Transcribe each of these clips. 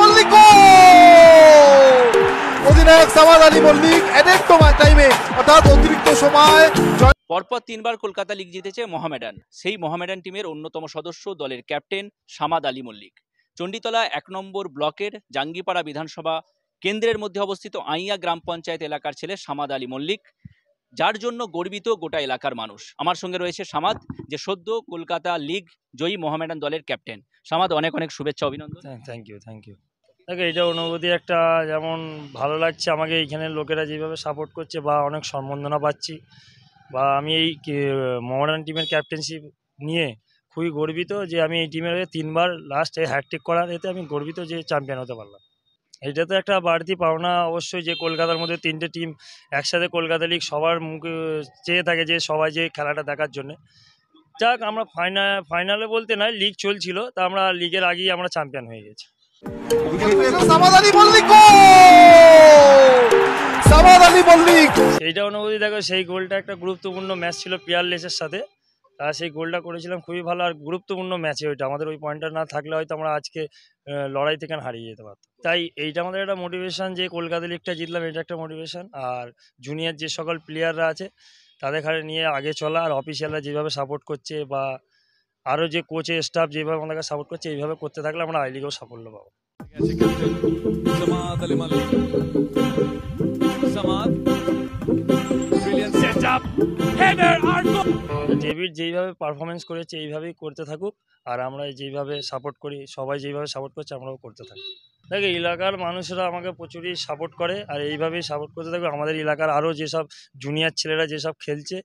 মল্লিক অধিনায়ক মল্লিক টাইমে অর্থাৎ অতিরিক্ত সময় পরপর তিনবার কলকাতা লিগ জিতেছে মোহামেডান। সেই মোহামেডান টিমের অন্যতম সদস্য দলের ক্যাপ্টেন সামাদ আলী মল্লিক। চণ্ডীতলা এক নম্বর ব্লকের জাঙ্গিপাড়া বিধানসভা কেন্দ্রের মধ্যে অবস্থিত আইয়া গ্রাম পঞ্চায়েত এলাকার ছেলে সামাদ আলী মল্লিক, যার জন্য গর্বিত গোটা এলাকার মানুষ। আমার সঙ্গে রয়েছে সামাদ, যে সদ্য কলকাতা লিগ জয়ী মোহামেডান দলের ক্যাপ্টেন সামাদ অনেক অনেক শুভেচ্ছা অভিনন্দন। Thank you thank you. দেখো এটা অনুভূতি একটা যেমন ভালো লাগছে আমাকে এইখানে লোকেরা যেভাবে সাপোর্ট করছে বা অনেক সম্বর্ধনা পাচ্ছি। বা আমি এই মডার্ন টিমের ক্যাপ্টেনশিপ নিয়ে খুবই গর্বিত যে আমি এই টিমের হয়ে তিনবার লাস্টে হ্যাটট্রিক করার এতে আমি গর্বিত যে চ্যাম্পিয়ন হতে পারলাম। এটা তো একটা বাড়তি পাওনা অবশ্যই যে কলকাতার মধ্যে তিনটে টিম একসাথে কলকাতা লিগ সবার মুখে চেয়ে থাকে যে সবাই যে খেলাটা দেখার জন্যে। যাক আমরা ফাইনাল ফাইনালে বলতে নয় লিগ চলছিল তা আমরা লিগের আগেই আমরা চ্যাম্পিয়ন হয়ে গেছি। সেইটা অনুভূতি দেখো সেই গোলটা একটা গুরুত্বপূর্ণ ম্যাচ ছিল পিয়ারলেসের সাথে। তা সেই গোলটা করেছিলাম খুবই ভালো আর গুরুত্বপূর্ণ ম্যাচে ওইটা। আমাদের ওই পয়েন্টটা না থাকলে হয়তো আমরা আজকে লড়াই থেকে হারিয়ে যেতে পারতাম। তাই এইটা আমাদের একটা মোটিভেশন যে কলকাতা লিগটা জিতলাম এটা একটা মোটিভেশন আর জুনিয়র যে সকল প্লেয়াররা আছে তাদের খালি নিয়ে আগে চলা আর অফিসিয়ালরা যেভাবে সাপোর্ট করছে বা আরও যে কোচের স্টাফ যেভাবে আমাদেরকে সাপোর্ট করছে এইভাবে করতে থাকলে আমরা আই লিগেও সাফল্য পাবো. ডেভিড যেইভাবে পারফরমেন্স করেছে এইভাবেই করতে থাকুক। আর আমরা যেইভাবে সাপোর্ট করি সবাই যেইভাবে সাপোর্ট করছে আমরাও করতে থাকি। দেখো এলাকার মানুষরা আমাকে প্রচুরই সাপোর্ট করে। আর এইভাবেই সাপোর্ট করতে থাকবে। আমাদের এলাকার আরও যেসব জুনিয়র ছেলেরা যেসব খেলছে,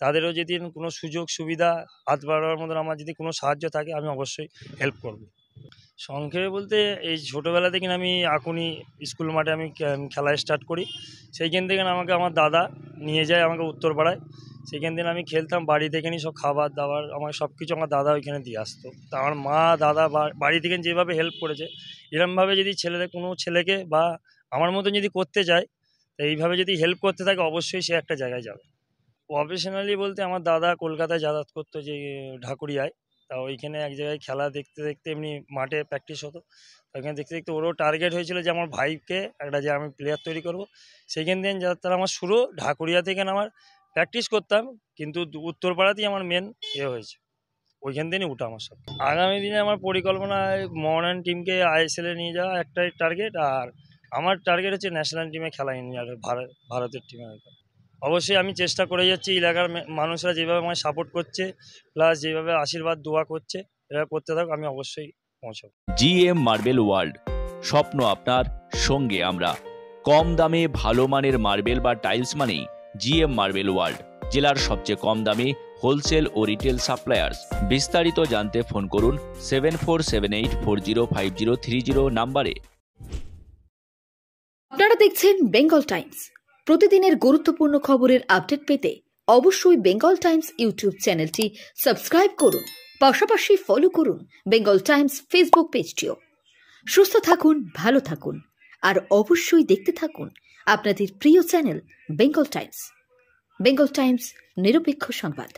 তাদেরও যদি কোনো সুযোগ সুবিধা হাত বাড়ানোর মতন আমার যদি কোনো সাহায্য থাকে, আমি অবশ্যই হেল্প করব। সংক্ষেপে বলতে, এই ছোটোবেলা থেকে আমি এখনই স্কুল মাঠে আমি খেলা স্টার্ট করি। সেইখান থেকে আমাকে আমার দাদা নিয়ে যায় আমাকে উত্তর উত্তরপাড়ায়। সেখান থেকে আমি খেলতাম, বাড়ি থেকে নিয়ে সব খাবার দাবার, আমার সব কিছু আমার দাদা ওইখানে দিয়ে আসতো। তা আমার মা, দাদা বাড়ি থেকে যেভাবে হেল্প করেছে, এরমভাবে যদি ছেলেদের, কোনো ছেলেকে বা আমার মতন যদি করতে চায় তা এইভাবে যদি হেল্প করতে থাকে, অবশ্যই সে একটা জায়গায় যাবে। প্রফেশনালি বলতে আমার দাদা কলকাতায় যাতায়াত করতো যে, ঢাকুরিয়ায়। তা ওইখানে এক জায়গায় খেলা দেখতে দেখতে এমনি মাঠে প্র্যাকটিস হতো। ওইখানে দেখতে দেখতে ওরও টার্গেট হয়েছিল যে, আমার ভাইকে একটা যে, আমি প্লেয়ার তৈরি করব। সেইখান থেকে যাত্রা আমার শুরু, ঢাকুরিয়া থেকে আমার প্র্যাকটিস করতাম, কিন্তু উত্তরপাড়াতেই আমার মেন এ হয়েছে। ওইখান থেকে উঠা আমার সব। আগামী দিনে আমার পরিকল্পনা মডার্ন টিমকে আইএসএলে নিয়ে যাওয়া একটাই টার্গেট আর আমার টার্গেট হচ্ছে ন্যাশনাল টিমে খেলা নিয়ে ভারত ভারতের টিমে অবশ্যই আমি চেষ্টা করে যাচ্ছি, এলাকার মানুষরা যেভাবে আমায় সাপোর্ট করছে প্লাস যেভাবে আশীর্বাদ, দোয়া করছে এভাবে করতে থাক আমি অবশ্যই পৌঁছাব। জি এম মার্বেল ওয়ার্ল্ড স্বপ্ন আপনার, সঙ্গে আমরা। কম দামে ভালো মানের মার্বেল বা টাইলস মানেই জিএম মার্বেল ওয়ার্ল্ড, জেলার সবচেয়ে কম দামি হোলসেল ও রিটেল সাপ্লায়ার্স। বিস্তারিত জানতে ফোন করুন seven four seven eight four zero five zero three zero নাম্বারে। আপনারা দেখছেন বেঙ্গল টাইমস। প্রতিদিনের গুরুত্বপূর্ণ খবরের আপডেট পেতে অবশ্যই বেঙ্গল টাইমস ইউটিউব চ্যানেলটি সাবস্ক্রাইব করুন, পাশাপাশি ফলো করুন বেঙ্গল টাইমস ফেসবুক পেজটিও সুস্থ থাকুন, ভালো থাকুন। আর অবশ্যই দেখতে থাকুন আপনাদের প্রিয় channel Bengal Times. Bengal Times নিরপেক্ষ সংবাদ।